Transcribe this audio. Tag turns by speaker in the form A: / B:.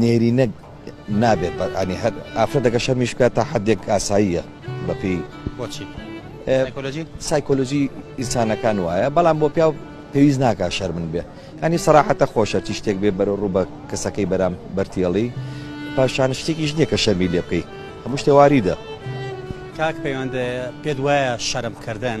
A: نێرینە نابێت بە ئەنی هەر ئافرەتەکە شەرمیش بکات تا حدێک ئاساییە بەپی
B: بۆچی سایکۆلۆژی
A: ئینسانەکان وایە بەڵام بۆ پیاو پێویست ناکە شەر من بێ ئەنی سەراحەتە خۆشە چی شتێک بێ بەرە ڕوو بە کەسەکەی بەرام بەرتێڵی پاشان شتێکیش نییە کە شەرمی لێ بکەیت هەموو شتێواریدە
B: کاک پەیوەندە پێت وایە شەرمکردن